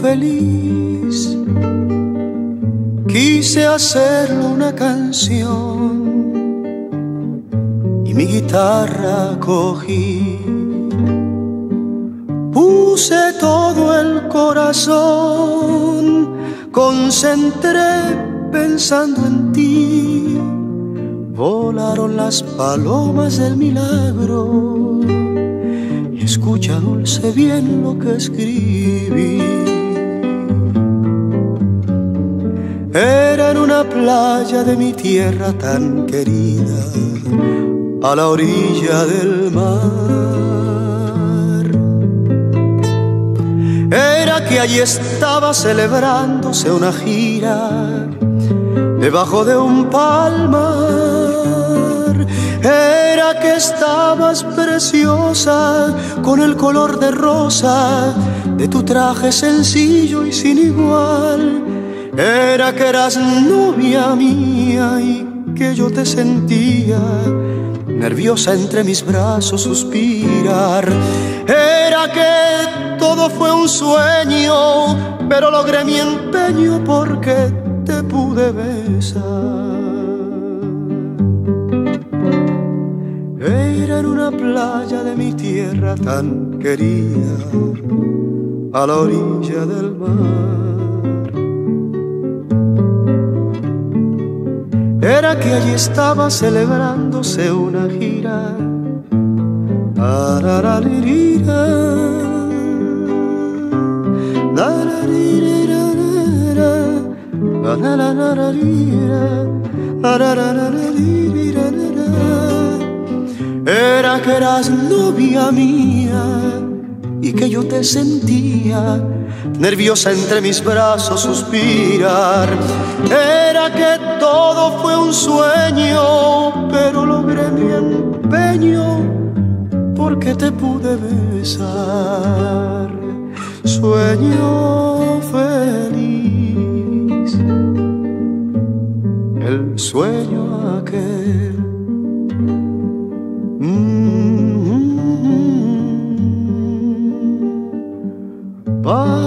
feliz. Quise hacerlo una canción y mi guitarra cogí. Puse todo el corazón, concentré pensando en ti. Volaron las palomas del milagro y escucha dulce bien lo que escribí. Era en una playa de mi tierra tan querida, a la orilla del mar. Era que allí estaba celebrándose una gira debajo de un palmar. Era que estabas preciosa con el color de rosa de tu traje sencillo y sin igual era que eras novia mía y que yo te sentía nerviosa entre mis brazos suspirar. Era que todo fue un sueño, pero logré mi empeño porque te pude besar. Era en una playa de mi tierra tan querida, a la orilla del mar. Era que allí estaba celebrándose una gira. Era que eras novia mía y que yo te sentía nerviosa entre mis brazos suspirar. Era que todo fue un sueño, pero logré mi empeño porque te pude besar. Sueño feliz, el sueño aquel. Oh.